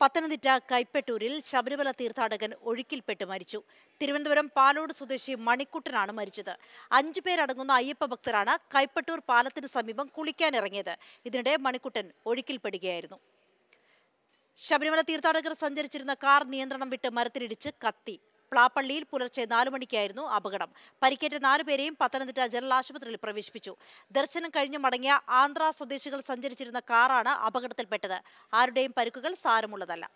പത്തനംതിട്ട കൈപ്പറ്റൂരിൽ ശബരിമല തീർത്ഥാടകൻ ഒഴുക്കിൽപ്പെട്ട് മരിച്ചു. തിരുവനന്തപുരം പാലോട് സ്വദേശി മണിക്കുട്ടനാണ് മരിച്ചത്. അഞ്ചു പേരടങ്ങുന്ന അയ്യപ്പ ഭക്തരാണ് കൈപ്പറ്റൂർ പാലത്തിന് സമീപം കുളിക്കാനിറങ്ങിയത് ഇതിനിടെ മണിക്കുട്ടൻ ഒഴുക്കിൽപ്പെടുകയായിരുന്നു. ശബരിമല തീർത്ഥാടകർ സഞ്ചരിച്ചിരുന്ന കാർ നിയന്ത്രണം വിട്ട് മരത്തിലിടിച്ച് കത്തി. പ്ലാപ്പള്ളിയിൽ പുലർച്ചെ നാലു മണിക്കായിരുന്നു അപകടം. പരിക്കേറ്റ നാലുപേരെയും പത്തനംതിട്ട ജനറൽ ആശുപത്രിയിൽ പ്രവേശിപ്പിച്ചു. ദർശനം കഴിഞ്ഞ് മടങ്ങിയ ആന്ധ്ര സ്വദേശികൾ സഞ്ചരിച്ചിരുന്ന കാറാണ് അപകടത്തിൽപ്പെട്ടത്. ആരുടെയും പരുക്കുകൾ സാരമുള്ളതല്ല.